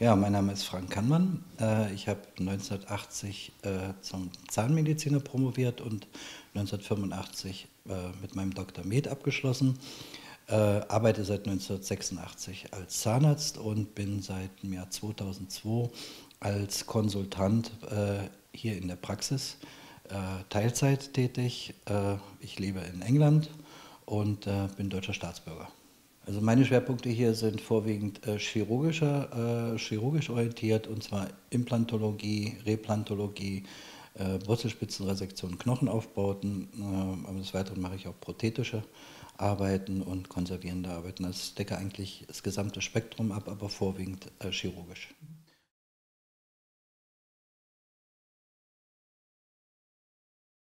Ja, mein Name ist Frank Kannmann. Äh, ich habe 1980 äh, zum Zahnmediziner promoviert und 1985 äh, mit meinem Dr. Med abgeschlossen. Arbeite seit 1986 als Zahnarzt und bin seit dem Jahr 2002 als Konsultant hier in der Praxis Teilzeit tätig. Ich lebe in England und bin deutscher Staatsbürger. Also meine Schwerpunkte hier sind vorwiegend äh, chirurgischer, äh, chirurgisch orientiert und zwar Implantologie, Replantologie, äh, Wurzelspitzenresektion, Knochenaufbauten. Äh, aber des Weiteren mache ich auch prothetische Arbeiten und konservierende Arbeiten. Das decke eigentlich das gesamte Spektrum ab, aber vorwiegend äh, chirurgisch.